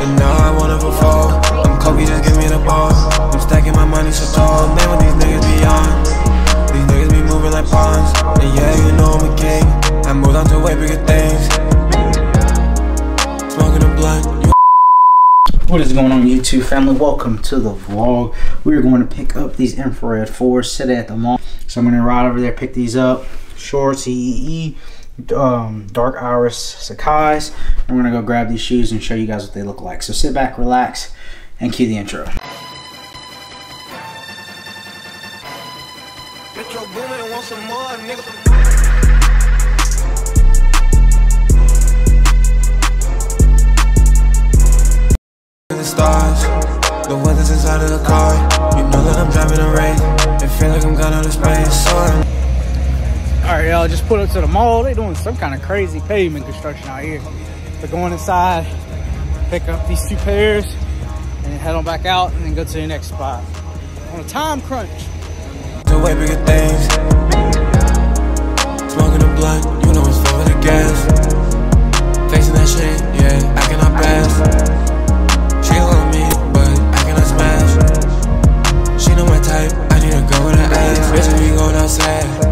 And now I wanna perform. I'm Kobe, just give me the ball. I'm stacking my money so tall. Man, what these niggas be on. These niggas be moving like pawns. And yeah, you know I'm a king. I moved on to way bigger things. Smoking a blunt. What is going on YouTube family? Welcome to the vlog. We're going to pick up these infrared 4s sitting at the mall. So I'm going to ride over there, pick these up. Shorts, EEE, um, Dark Iris Sacai's. I'm going to go grab these shoes and show you guys what they look like. So sit back, relax, and cue the intro. Metro Boomin want some more, nigga. The stars, the weather's inside of the car. You know that I'm driving a race. It feel like I'm gone out of space. So I'm All right, y'all, just pulled up to the mall. They doing some kind of crazy pavement construction out here. They're going inside, pick up these two pairs, and head on back out and then go to the next spot. On a time crunch. to way bigger things. Smoking a blunt, you know it's for the gas. Facing that shit, yeah, I cannot pass. She love me, but I cannot smash. She know my type, I need to go with her ass. Bitch, we going outside.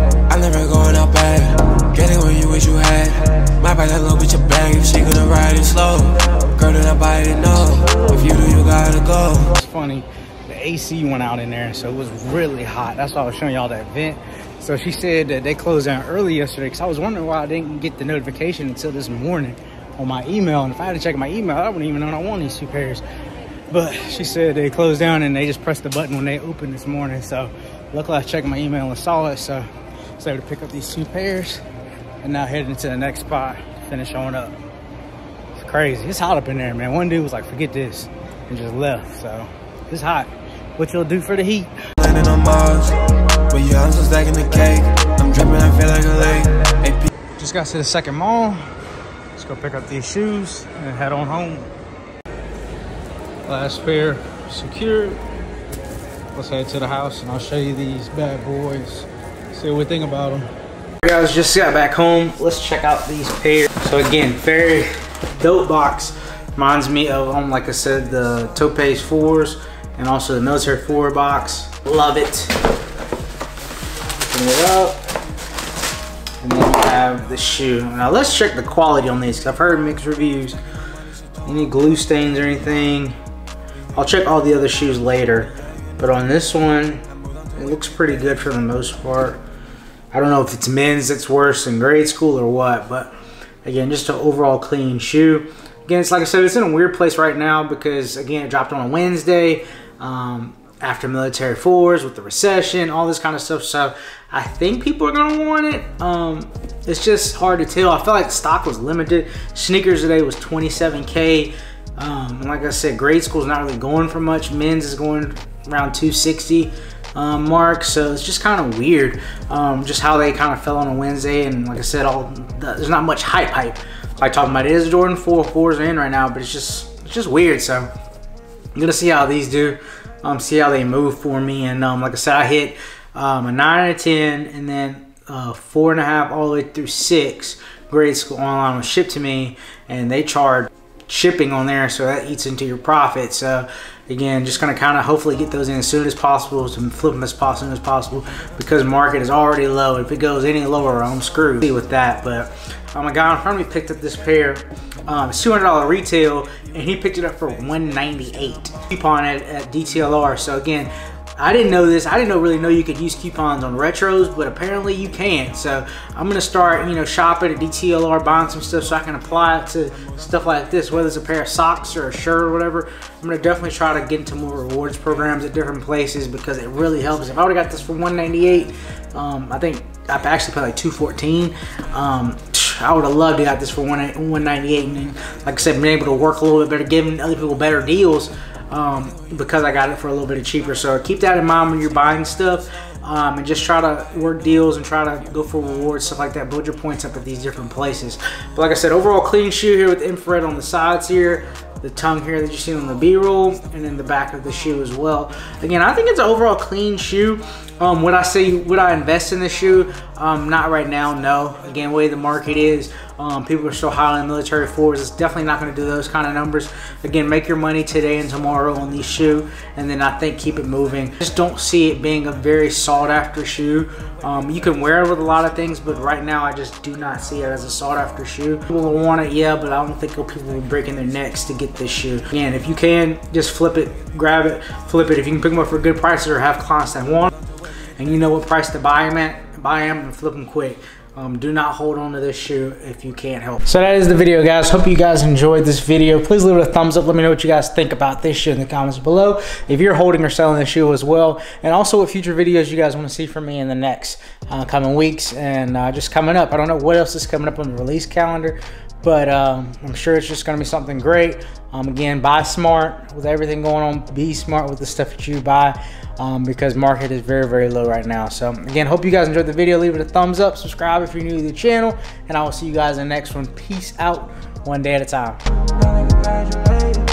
Buy that bitch a bag if she gonna ride it slow. Girl, then I buy it, no. If you do, you gotta go. It's funny, the AC went out in there, so it was really hot. That's why I was showing y'all that vent. So she said that they closed down early yesterday because I was wondering why I didn't get the notification until this morning on my email. And if I had to check my email, I wouldn't even know I want these two pairs. But she said they closed down and they just pressed the button when they opened this morning. So luckily I checked my email and saw it. So I was able to pick up these two pairs and now heading to the next spot, finish on up. It's crazy. It's hot up in there, man. One dude was like, forget this and just left. So it's hot. What you'll do for the heat. landing on Mars. But yeah, I'm still stacking the cake. I'm dripping, I feel like a lake. Just got to the second mall. Let's go pick up these shoes and head on home. Last pair secured. Let's head to the house and I'll show you these bad boys. See what we think about them. Guys just got back home. Let's check out these pairs so again very dope box. Reminds me of um like i said the Taupe Haze fours and also the military four box. Love it. Open it up. And then you have the shoe. Now let's check the quality on these because i've heard mixed reviews. Any glue stains or anything? I'll check all the other shoes later. But on this one it looks pretty good for the most part I don't know if it's men's that's worse in grade school or what, but again, just an overall clean shoe. Again, it's like I said, it's in a weird place right now because again, it dropped on a Wednesday um, after military fours with the recession, all this kind of stuff. So I think people are gonna want it. Um, it's just hard to tell. I felt like stock was limited. Sneakers today was 27k. Um, like I said, grade school's not really going for much. Men's is going around 260 um, mark. So it's just kind of weird, um, just how they kind of fell on a Wednesday. And like I said, all the, there's not much hype hype. Like talking about it is Jordan 4 fours in right now, but it's just it's just weird. So I'm gonna see how these do, um, see how they move for me. And um, like I said, I hit um, a nine out of ten, and then uh, four and a half all the way through six. Grade school online was shipped to me, and they charge shipping on there, so that eats into your profit. So again, just gonna kind of hopefully get those in as soon as possible to flip them as possible as possible because market is already low. If it goes any lower, I'm screwed with that. But um, a guy in front of me picked up this pair. Um, it's $200 retail, and he picked it up for 198 coupon at, at DTLR. So again, I didn't know this. I didn't know, really know you could use coupons on retros, but apparently you can. So I'm gonna start, you know, shopping at DTLR, buying some stuff so I can apply it to stuff like this, whether it's a pair of socks or a shirt or whatever. I'm gonna definitely try to get into more rewards programs at different places because it really helps. If I would've got this for 198, um, I think I actually paid like 214. Um, I would have loved to got this for 198 and like I said, been able to work a little bit better, giving other people better deals um, because I got it for a little bit cheaper. So keep that in mind when you're buying stuff. Um, and just try to work deals and try to go for rewards, stuff like that. Build your points up at these different places. But like I said, overall clean shoe here with infrared on the sides here. The tongue here that you see on the B-roll and then the back of the shoe as well. Again, I think it's an overall clean shoe. Um, would I say, would I invest in this shoe? Um, not right now, no. Again, way the market is, Um, people are still high on military fours. It's definitely not going to do those kind of numbers. Again, make your money today and tomorrow on these shoe, and then I think keep it moving. Just don't see it being a very sought after shoe. Um, you can wear it with a lot of things, but right now I just do not see it as a sought after shoe. People will want it, yeah, but I don't think people will be breaking their necks to get this shoe. Again, if you can, just flip it, grab it, flip it. If you can pick them up for good prices or have clients that want and you know what price to buy them at, buy them and flip them quick. Um, do not hold on to this shoe if you can't help. So that is the video, guys. Hope you guys enjoyed this video. Please leave it a thumbs up. Let me know what you guys think about this shoe in the comments below. If you're holding or selling this shoe as well. And also what future videos you guys want to see from me in the next uh, coming weeks and uh, just coming up. I don't know what else is coming up on the release calendar but um, I'm sure it's just going to be something great. Um, again, buy smart with everything going on. Be smart with the stuff that you buy um, because market is very, very low right now. So again, hope you guys enjoyed the video. Leave it a thumbs up, subscribe if you're new to the channel, and I will see you guys in the next one. Peace out, one day at a time.